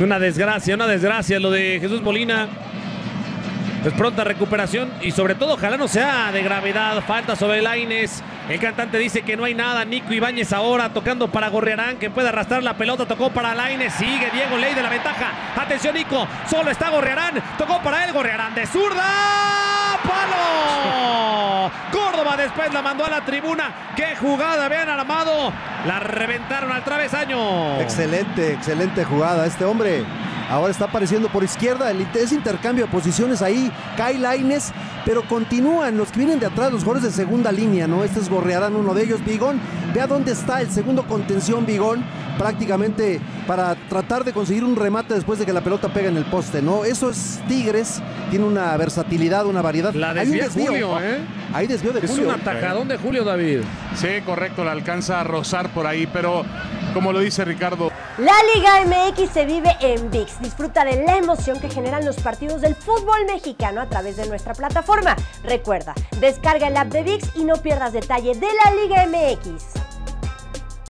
Una desgracia, una desgracia lo de Jesús Molina. Pues pronta recuperación y sobre todo ojalá no sea de gravedad. Falta sobre Laines. El cantante dice que no hay nada. Nico Ibáñez ahora tocando para Gorriarán que puede arrastrar la pelota. Tocó para Laines. Sigue Diego Ley de la ventaja. Atención Nico. Solo está Gorriarán. Tocó para él Gorriarán de zurda. Después la mandó a la tribuna. ¡Qué jugada habían armado! La reventaron al travesaño. Excelente, excelente jugada. Este hombre Ahora está apareciendo por izquierda. Es intercambio de posiciones ahí. Kyle Laines. Pero continúan los que vienen de atrás, los jugadores de segunda línea, ¿no? Este es Gorrearán, uno de ellos. Bigón. Vea dónde está el segundo contención, Bigón. Prácticamente para tratar de conseguir un remate después de que la pelota pega en el poste, ¿no? Eso es Tigres. Tiene una versatilidad, una variedad. La desvía Julio, ¿eh? Ahí desvió de es Julio. Es un atacadón de Julio, David. Sí, correcto. La alcanza a rozar por ahí, pero como lo dice Ricardo. La Liga MX se vive en VIX. Disfruta de la emoción que generan los partidos del fútbol mexicano a través de nuestra plataforma. Recuerda, descarga el app de VIX y no pierdas detalle de la Liga MX.